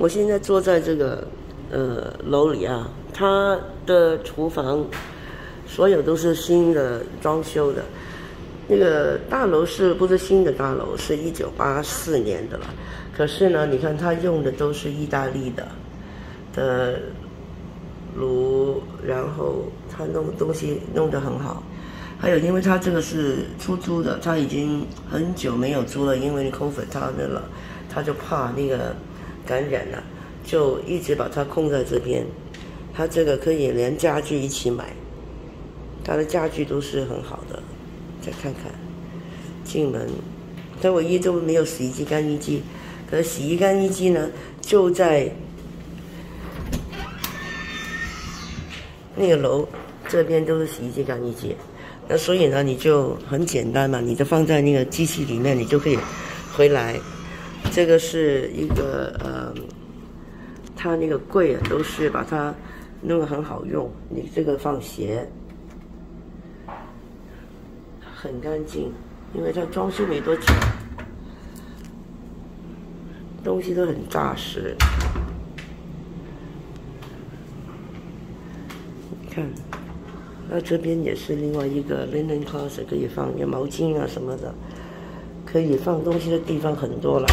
我现在坐在这个呃楼里啊，它的厨房所有都是新的装修的。那个大楼是不是新的大楼？是一九八四年的了。可是呢，你看它用的都是意大利的的炉，然后它弄东西弄得很好。还有，因为它这个是出租的，它已经很久没有租了，因为 COVID 它那了，他就怕那个感染了，就一直把它空在这边。它这个可以连家具一起买，它的家具都是很好的。再看看，进门，它唯一就没有洗衣机、干衣机。可是洗衣干衣机呢，就在那个楼这边都是洗衣机、干衣机。那所以呢，你就很简单嘛，你就放在那个机器里面，你就可以回来。这个是一个呃，它那个柜啊，都是把它弄得很好用。你这个放鞋。很干净，因为它装修没多久，东西都很扎实。看，那这边也是另外一个 linen closet，可以放一个毛巾啊什么的，可以放东西的地方很多了。